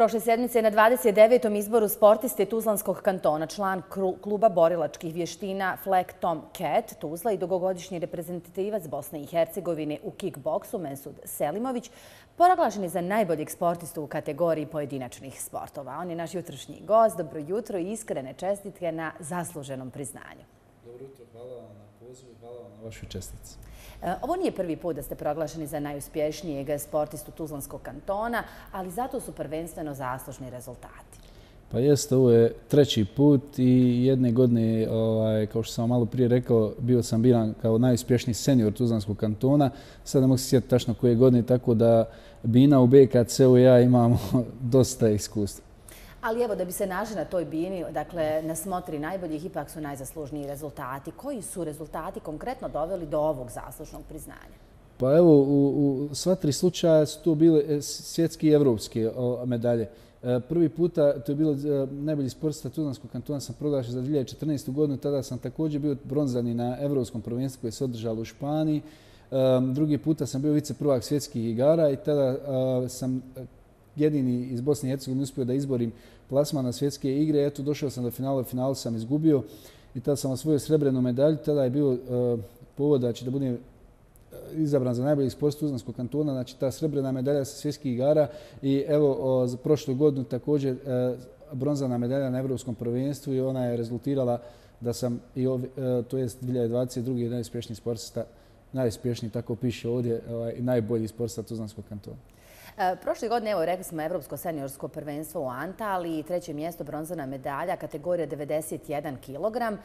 Prošle sedmice na 29. izboru sportiste Tuzlanskog kantona, član kluba borilačkih vještina Fleck Tom Cat Tuzla i dugogodišnji reprezentativac Bosne i Hercegovine u kickboksu Mensud Selimović, poraglašeni za najboljeg sportistu u kategoriji pojedinačnih sportova. On je naš jutrošnji gost. Dobro jutro i iskrene čestitke na zasluženom priznanju. Dobro jutro, hvala vam na pozivu i hvala vam na vašoj čestici. E, ovo nije prvi put da ste proglašeni za najuspješnijeg sportistu Tuzlanskog kantona, ali zato su prvenstveno zaslužni rezultati. Pa jeste, ovo je treći put i jedne godine, ovaj, kao što sam malo prije rekao, bio sam biran kao najuspješniji senior Tuzlanskog kantona. Sada mogu se sjetiti tačno koje godine, tako da Bina u BKC-u ja imamo dosta iskustva. Ali evo, da bi se našli na toj bini, dakle, na smotri najboljih, ipak su najzaslužniji rezultati. Koji su rezultati konkretno doveli do ovog zaslužnog priznanja? Pa evo, u, u sva tri slučaja su to bile svjetske svjetski i evropske medalje. E, prvi puta to je bilo e, najbolji sportista Tuzlanskog kantona sam proglašao za 2014. godinu. Tada sam također bio bronzani na evropskom prvenstvu koje se održalo u Španiji. E, drugi puta sam bio vice prvak svjetskih igara i tada sam jedini iz Bosne i Hercegovine uspio da izborim plasman na svjetske igre. Eto, došao sam do finala, finalu sam izgubio i tada sam osvojio srebrenu medalju. Tada je bio uh, povod da će da budem e, izabran za najbolji sport Tuzlanskog kantona, znači ta srebrena medalja sa svjetskih igara i evo o, za prošlu godinu također e, bronzana medalja na Evropskom prvenstvu i ona je rezultirala da sam i ov, e, to je 2022. najuspješniji sportista, najuspješniji, tako piše ovdje, ovaj, najbolji sportista Tuzlanskog kantona. E, prošle godine, evo, rekli smo Evropsko seniorsko prvenstvo u Antali, treće mjesto bronzana medalja, kategorija 91 kg,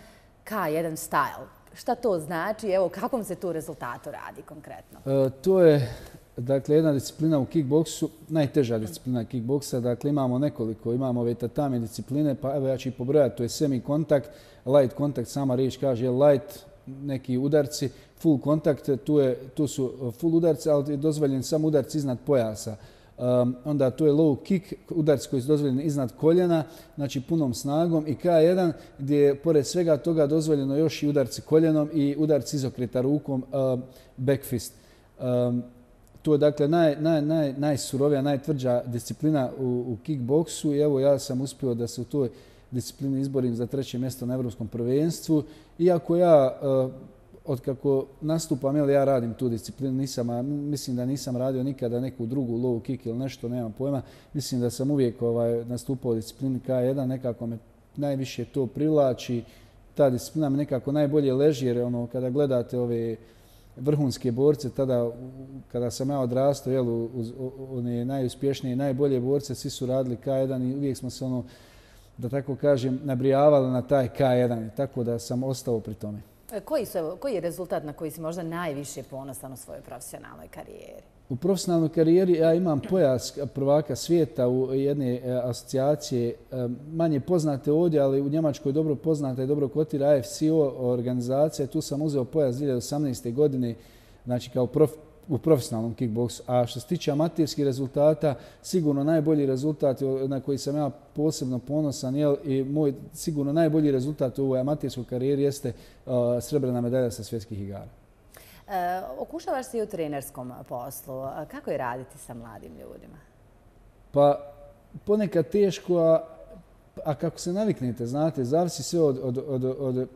K1 style. Šta to znači? Evo, kakvom se tu rezultatu radi konkretno? E, to je dakle, jedna disciplina u kickboksu, najteža disciplina kickboksa. Dakle, imamo nekoliko, imamo ove tatame discipline, pa evo ja ću i pobrojati, to je semi-kontakt, light kontakt, sama riječ kaže light, neki udarci, full kontakt, tu, je, tu su eh, full udarci, ali je dozvoljen samo udarci iznad pojasa. Um, onda tu je low kick, udarci koji su dozvoljeni iznad koljena, znači punom snagom i K1 gdje je pored svega toga dozvoljeno još i udarci koljenom i udarci izokreta rukom, uh, back fist. Um, to je dakle naj, naj, naj, najsurovija, najtvrđa disciplina u, u kickboksu i evo ja sam uspio da se u toj disciplini izborim za treće mjesto na Evropskom prvenstvu. Iako ja eh, od kako nastupam, jel, ja radim tu disciplinu, nisam, a mislim da nisam radio nikada neku drugu low kick ili nešto, nemam pojma. Mislim da sam uvijek ovaj, nastupao u disciplini K1, nekako me najviše to privlači. Ta disciplina me nekako najbolje leži, jer ono, kada gledate ove vrhunske borce, tada kada sam ja odrastao, jel, uz one najuspješnije i najbolje borce, svi su radili K1 i uvijek smo se ono, da tako kažem, nabrijavali na taj K1, tako da sam ostao pri tome. E, koji, su, koji je rezultat na koji si možda najviše ponosan u svojoj profesionalnoj karijeri? U profesionalnoj karijeri ja imam pojas prvaka svijeta u jedne e, asocijacije e, manje poznate ovdje, ali u Njemačkoj dobro poznate i dobro kotira AFCO organizacija. Tu sam uzeo pojas 2018. godine, znači kao prof, u profesionalnom kickboksu. A što se tiče amatirskih rezultata, sigurno najbolji rezultat na koji sam ja posebno ponosan jel, i moj sigurno najbolji rezultat u ovoj amatirskoj karijeri jeste uh, srebrna medalja sa svjetskih igara. E, okušavaš se i u trenerskom poslu. Kako je raditi sa mladim ljudima? Pa ponekad teško, a, a kako se naviknete, znate, zavisi sve od, od, od, od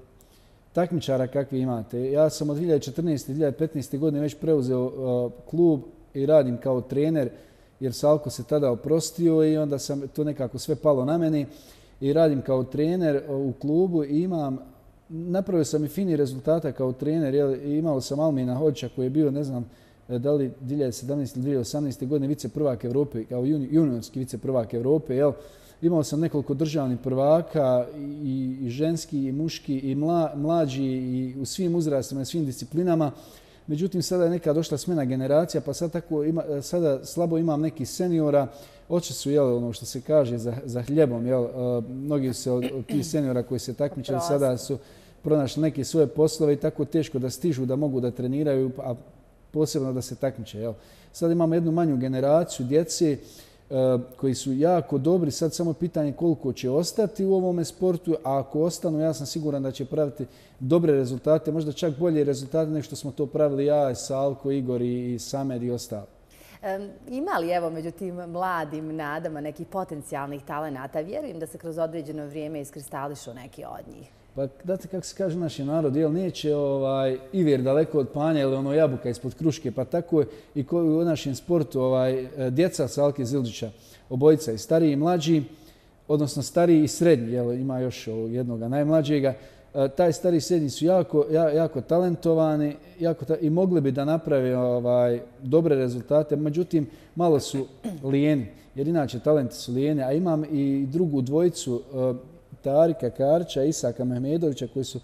takmičara kakvi imate. Ja sam od 2014. 2015. godine već preuzeo uh, klub i radim kao trener jer Salko se tada oprostio i onda sam to nekako sve palo na meni i radim kao trener uh, u klubu i imam napravio sam i fini rezultata kao trener jer imao sam Almina Hođa koji je bio ne znam eh, da li 2017. ili 2018. godine vice prvak Evrope kao juniorski vice prvak Evrope jel, imao sam nekoliko državnih prvaka i, i ženski i muški i mla, mlađi i u svim uzrastima i svim disciplinama. Međutim, sada je neka došla smena generacija, pa sad tako ima, sada slabo imam neki seniora. Oči su, jel, ono što se kaže, za, za hljebom. Jel, uh, mnogi se od, od tih seniora koji se takmičaju sada su pronašli neke svoje poslove i tako teško da stižu, da mogu da treniraju, a posebno da se takmiče. Jel. Sad imamo jednu manju generaciju djece, Eh, Eh, koji su jako dobri. Sad samo pitanje koliko će ostati u ovome sportu, a ako ostanu, ja sam siguran da će praviti dobre rezultate, možda čak bolje rezultate nego što smo to pravili ja, Salko, Igor i Samed i ostali. Ima li evo među tim mladim nadama nekih potencijalnih talenata? Vjerujem da se kroz određeno vrijeme iskristališu neki od njih. Pa date kako se kaže naši narod, jel neće ovaj, ivir daleko od panja ili ono jabuka ispod kruške, pa tako je i u našem sportu ovaj, e, djeca Salke Zildića, obojica i stariji i mlađi, odnosno stariji i srednji, jel, ima još jednog najmlađega, e, taj stari i srednji su jako, jako talentovani jako i mogli bi da naprave ovaj, dobre rezultate, međutim malo su lijeni, jer inače talenti su lijeni, a imam i drugu dvojicu, e, Tarika Karča i Isaka Mehmedovića koji su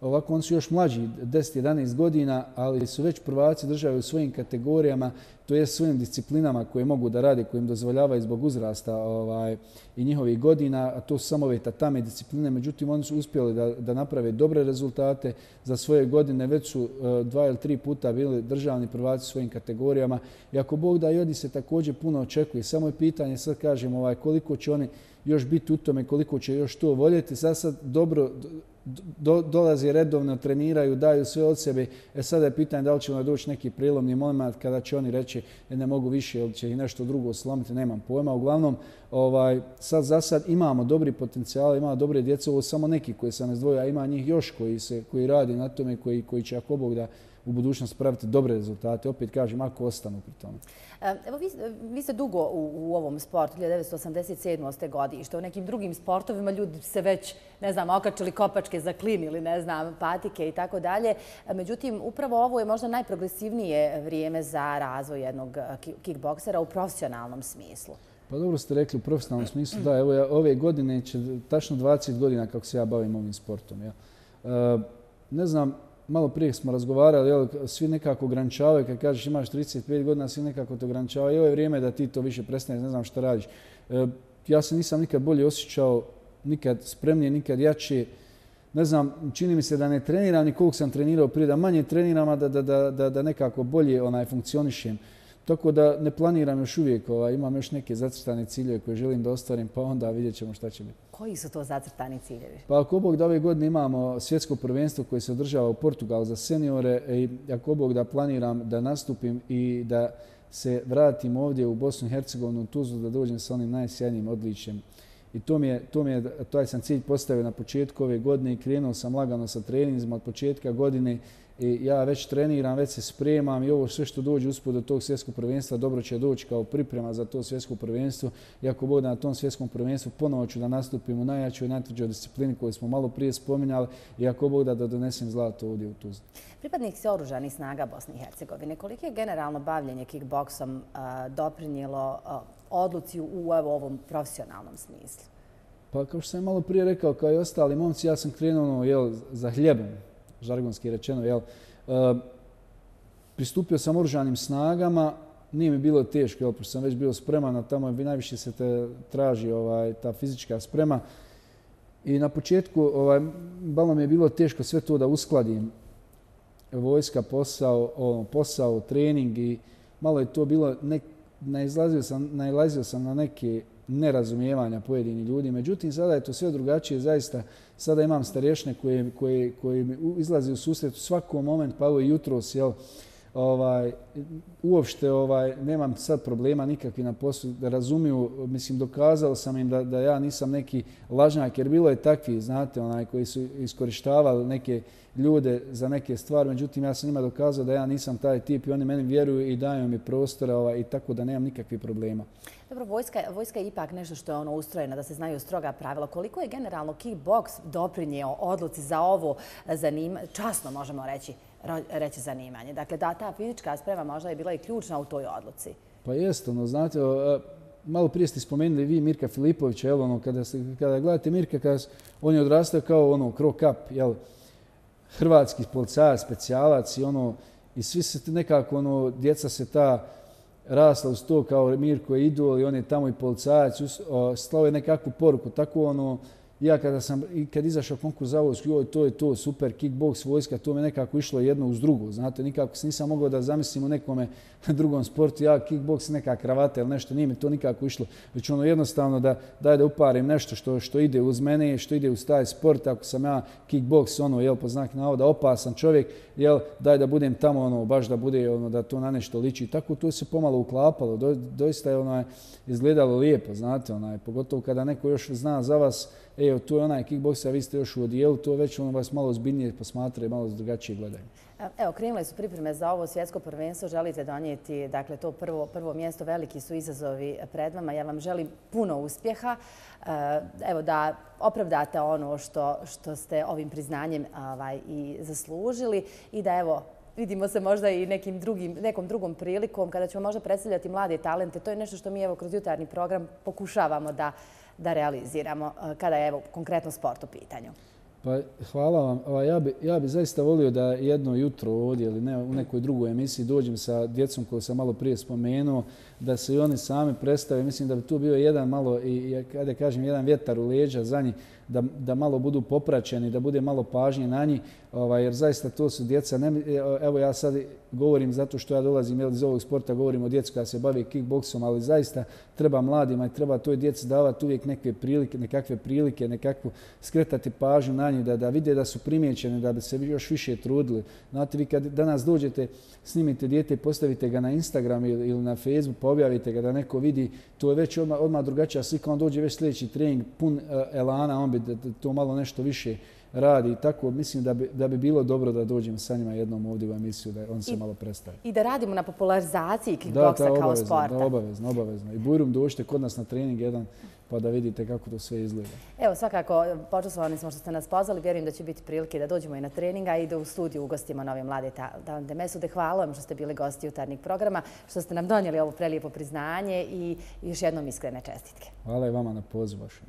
ovako, oni su još mlađi, 10-11 godina, ali su već prvaci države u svojim kategorijama, to je svojim disciplinama koje mogu da rade, koje im dozvoljavaju zbog uzrasta ovaj, i njihovih godina, a to su samo ove tatame discipline. Međutim, oni su uspjeli da, da naprave dobre rezultate za svoje godine. Već su uh, dva ili tri puta bili državni prvaci u svojim kategorijama. I ako Bog da i oni se također puno očekuje, samo je pitanje, sad kažem, ovaj, koliko će oni još biti u tome, koliko će još to voljeti. Sad sad dobro do, dolazi redovno, treniraju, daju sve od sebe. E sada je pitanje da li će onda doći neki prilomni moment kada će oni reći da e, ne mogu više ili će i nešto drugo slomiti, nemam pojma. Uglavnom, ovaj, sad za sad imamo dobri potencijal, imamo dobre djece, ovo samo neki koji se ne a ima njih još koji, se, koji radi na tome, koji, koji će ako Bog da u budućnosti praviti dobre rezultate. Opet kažem, ako ostanu pri tome. Evo, vi, vi ste dugo u, u ovom sportu, 1987. ste godi, što u nekim drugim sportovima ljudi se već, ne znam, okačili kopačke za klin ili, ne znam, patike i tako dalje. Međutim, upravo ovo je možda najprogresivnije vrijeme za razvoj jednog kickboksera u profesionalnom smislu. Pa dobro ste rekli u profesionalnom smislu. Da, evo ja, ove godine će tačno 20 godina kako se ja bavim ovim sportom. Ja. E, ne znam, malo prije smo razgovarali, jel, svi nekako ograničavaju, kad kažeš imaš 35 godina, svi nekako te ograničavaju. Ovo je vrijeme da ti to više prestaneš, ne znam šta radiš. E, ja se nisam nikad bolje osjećao, nikad spremnije, nikad jače. Ne znam, čini mi se da ne treniram ni koliko sam trenirao prije, da manje treniram, a da, da, da, da, da nekako bolje onaj funkcionišem. Tako da ne planiram još uvijek, ovaj, imam još neke zacrtane ciljeve koje želim da ostvarim, pa onda vidjet ćemo šta će biti. Koji su to zacrtani ciljevi? Pa ako Bog da ove godine imamo svjetsko prvenstvo koje se održava u Portugal za seniore i ako Bog da planiram da nastupim i da se vratim ovdje u Bosnu i Hercegovinu, Tuzlu, da dođem sa onim najsjajnijim odličjem. I to mi je, to mi je, taj sam cilj postavio na početku ove godine i krenuo sam lagano sa treninzima od početka godine i ja već treniram, već se spremam i ovo sve što dođe uspod do tog svjetskog prvenstva dobro će doći kao priprema za to svjetsko prvenstvo. I ako bude na tom svjetskom prvenstvu, ponovo ću da nastupim u najjačoj najtvrđoj disciplini koju smo malo prije spominjali i ako bude da donesem zlato ovdje u Tuzli. Pripadnik se oružani snaga Bosne i Hercegovine. Koliko je generalno bavljenje kickboksom doprinjelo odluci u ovom profesionalnom smislu? Pa kao što sam malo prije rekao, kao i ostali momci, ja sam krenuo ono, jel, za hljebom žargonski rečeno, jel, e, pristupio sam oružanim snagama, nije mi bilo teško, jel, pošto sam već bio spreman, a tamo bi najviše se te traži ovaj, ta fizička sprema. I na početku, ovaj, malo mi je bilo teško sve to da uskladim. Vojska, posao, ono, posao, trening i malo je to bilo, nek, nailazio, sam, nailazio sam na neke nerazumijevanja pojedini ljudi. Međutim, sada je to sve drugačije. Zaista, sada imam starješne koje, koje, koje mi izlazi u susret u svakom moment, pa ovo je jutro, jel, ovaj, uopšte ovaj, nemam sad problema nikakvi na poslu da razumiju. Mislim, dokazao sam im da, da ja nisam neki lažnjak, jer bilo je takvi, znate, onaj koji su iskorištavali neke ljude za neke stvari. Međutim, ja sam njima dokazao da ja nisam taj tip i oni meni vjeruju i daju mi prostora ovaj, i tako da nemam nikakvih problema. Dobro, vojska, vojska je ipak nešto što je ono ustrojeno, da se znaju stroga pravila. Koliko je generalno kickbox doprinjeo odluci za ovo zanim, časno možemo reći, reći zanimanje? Dakle, da ta fizička sprema možda je bila i ključna u toj odluci. Pa jeste, ono, znate, e, malo prije ste spomenuli vi Mirka Filipovića, jel, ono, kada, se, kada gledate Mirka, kada on je odrastao kao ono, krok up, jel, hrvatski policajac, specijalac i ono, i svi se nekako, ono, djeca se ta, rasla uz to kao Mirko je idol i on je tamo i policajac, slao je nekakvu poruku. Tako ono, ja kada sam i kad izašao konkurs za vojsku, joj, to je to, super, kickbox, vojska, to me nekako išlo jedno uz drugo. Znate, nikako se nisam mogao da zamislim u nekome drugom sportu, ja kickbox, neka kravata ili nešto, nije mi to nikako išlo. Već ono jednostavno da daj da uparim nešto što, što ide uz mene, što ide uz taj sport, ako sam ja kickbox, ono, jel, po znak navoda, opasan čovjek, jel, daj da budem tamo, ono, baš da bude, ono, da to na nešto liči. Tako to se pomalo uklapalo, Do, doista je, ono, izgledalo lijepo, znate, onaj, pogotovo kada neko još zna za vas, e, evo, tu je onaj kickboks, a vi ste još u odijelu, to već ono vas malo zbiljnije posmatra i malo drugačije gledaju. E, evo, krenule su pripreme za ovo svjetsko prvenstvo. Želite donijeti dakle, to prvo, prvo mjesto. Veliki su izazovi pred vama. Ja vam želim puno uspjeha. E, evo, da opravdate ono što, što ste ovim priznanjem ovaj, i zaslužili i da evo, vidimo se možda i nekim drugim, nekom drugom prilikom kada ćemo možda predstavljati mlade talente. To je nešto što mi evo kroz jutarnji program pokušavamo da, da realiziramo e, kada je evo, konkretno sport u pitanju. Pa hvala vam. Ja bi, ja bi zaista volio da jedno jutro ovdje ili ne, u nekoj drugoj emisiji dođem sa djecom koju sam malo prije spomenuo, da se i oni sami predstave. Mislim da bi tu bio jedan malo, i kada kažem, jedan vjetar u leđa za njih, da, da malo budu popraćeni, da bude malo pažnje na njih, ovaj, jer zaista to su djeca. Ne, e, evo ja sad govorim zato što ja dolazim iz ovog sporta, govorim o djecu koja se bavi kickboksom, ali zaista treba mladima i treba toj djeci davati uvijek neke prilike, nekakve prilike, nekakvu skretati pažnju na njih, da, da vide da su primjećene, da bi se još više trudili. Znate, vi kad danas dođete, snimite djete, postavite ga na Instagram ili, ili na Facebook, pa objavite ga da neko vidi, to je već odmah, odmah drugačija slika, on dođe već sljedeći trening, pun uh, elana, on bi da, da to malo nešto više radi. Tako mislim da bi, da bi bilo dobro da dođem sa njima jednom ovdje u emisiju, da on se I, malo predstavi. I da radimo na popularizaciji kickboksa kao sporta. Da, obavezno, obavezno. I Bujrum došte kod nas na trening jedan pa da vidite kako to sve izgleda. Evo, svakako, počasovani smo što ste nas pozvali. Vjerujem da će biti prilike da dođemo i na treninga i da u studiju ugostimo nove mlade talente Mesude. Hvala vam što ste bili gosti jutarnjeg programa, što ste nam donijeli ovo prelijepo priznanje i još jednom iskrene čestitke. Hvala i vama na pozivu vašu